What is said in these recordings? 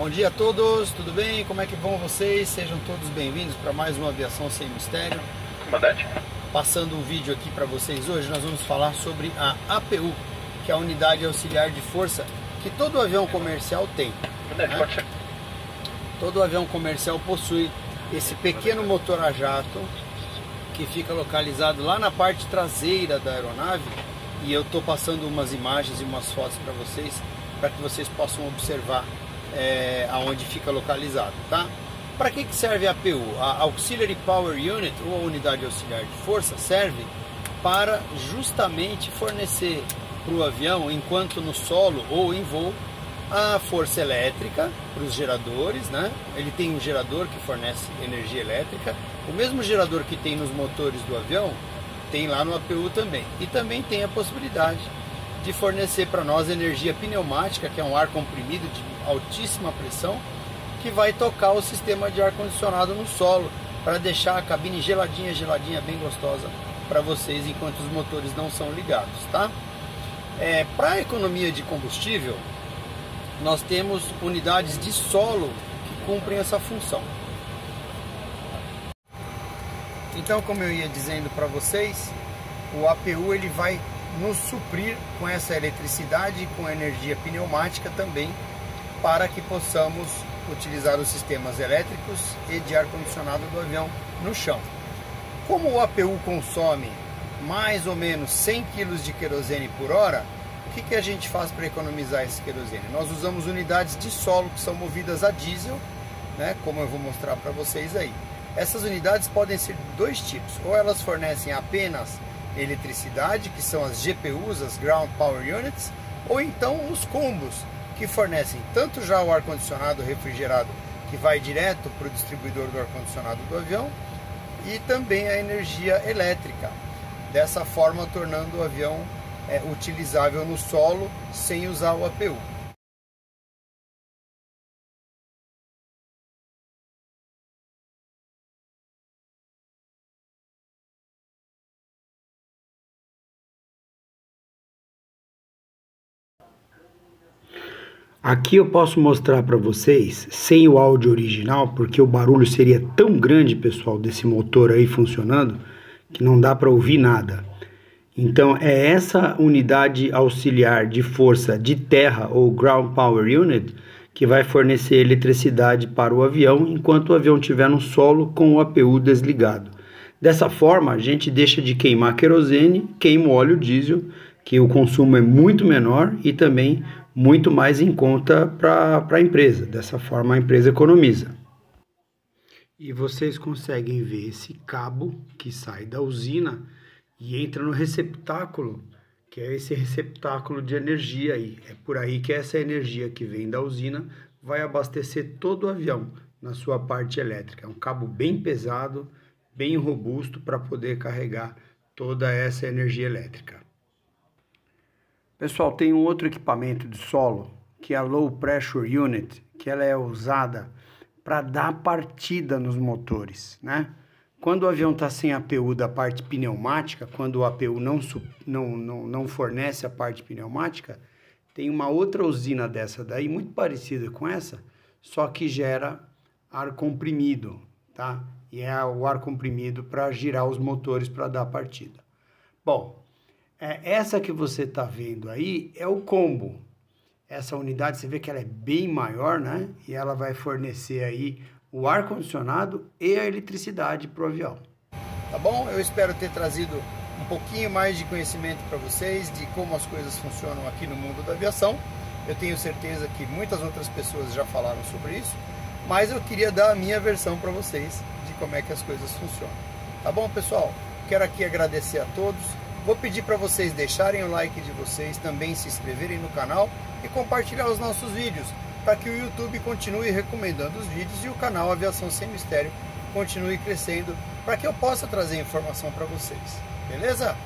Bom dia a todos, tudo bem? Como é que vão vocês? Sejam todos bem-vindos para mais uma Aviação Sem Mistério. Comandante. Passando um vídeo aqui para vocês hoje, nós vamos falar sobre a APU, que é a Unidade Auxiliar de Força que todo avião comercial tem. Comandante, né? pode ser. Todo avião comercial possui esse pequeno motor a jato que fica localizado lá na parte traseira da aeronave e eu estou passando umas imagens e umas fotos para vocês para que vocês possam observar é, aonde fica localizado, tá? Para que, que serve a APU? A Auxiliary Power Unit ou a unidade auxiliar de força serve para justamente fornecer para o avião, enquanto no solo ou em voo, a força elétrica para os geradores, né? Ele tem um gerador que fornece energia elétrica, o mesmo gerador que tem nos motores do avião tem lá no APU também. E também tem a possibilidade de fornecer para nós energia pneumática, que é um ar comprimido de altíssima pressão, que vai tocar o sistema de ar condicionado no solo para deixar a cabine geladinha, geladinha, bem gostosa para vocês enquanto os motores não são ligados, tá? É, para a economia de combustível, nós temos unidades de solo que cumprem essa função. Então, como eu ia dizendo para vocês, o APU ele vai nos suprir com essa eletricidade e com energia pneumática também, para que possamos utilizar os sistemas elétricos e de ar condicionado do avião no chão. Como o APU consome mais ou menos 100 kg de querosene por hora, o que, que a gente faz para economizar esse querosene? Nós usamos unidades de solo que são movidas a diesel, né, como eu vou mostrar para vocês aí. Essas unidades podem ser de dois tipos, ou elas fornecem apenas eletricidade, que são as GPUs, as Ground Power Units, ou então os combos, que fornecem tanto já o ar-condicionado refrigerado, que vai direto para o distribuidor do ar-condicionado do avião, e também a energia elétrica, dessa forma tornando o avião é, utilizável no solo sem usar o APU. Aqui eu posso mostrar para vocês sem o áudio original, porque o barulho seria tão grande, pessoal, desse motor aí funcionando, que não dá para ouvir nada. Então é essa unidade auxiliar de força de terra ou ground power unit que vai fornecer eletricidade para o avião enquanto o avião estiver no solo com o APU desligado. Dessa forma, a gente deixa de queimar querosene, queima o óleo diesel, que o consumo é muito menor e também muito mais em conta para a empresa. Dessa forma, a empresa economiza. E vocês conseguem ver esse cabo que sai da usina e entra no receptáculo, que é esse receptáculo de energia aí. É por aí que essa energia que vem da usina vai abastecer todo o avião na sua parte elétrica. É um cabo bem pesado, bem robusto para poder carregar toda essa energia elétrica. Pessoal, tem um outro equipamento de solo, que é a Low Pressure Unit, que ela é usada para dar partida nos motores, né? Quando o avião está sem APU da parte pneumática, quando o APU não, não, não, não fornece a parte pneumática, tem uma outra usina dessa daí, muito parecida com essa, só que gera ar comprimido, tá? E é o ar comprimido para girar os motores para dar partida. Bom, é, essa que você está vendo aí é o combo. Essa unidade, você vê que ela é bem maior, né? E ela vai fornecer aí o ar-condicionado e a eletricidade para o avião. Tá bom? Eu espero ter trazido um pouquinho mais de conhecimento para vocês de como as coisas funcionam aqui no mundo da aviação. Eu tenho certeza que muitas outras pessoas já falaram sobre isso, mas eu queria dar a minha versão para vocês de como é que as coisas funcionam. Tá bom, pessoal? Quero aqui agradecer a todos. Vou pedir para vocês deixarem o like de vocês, também se inscreverem no canal e compartilhar os nossos vídeos para que o YouTube continue recomendando os vídeos e o canal Aviação Sem Mistério continue crescendo para que eu possa trazer informação para vocês. Beleza?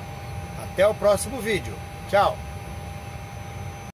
Até o próximo vídeo. Tchau!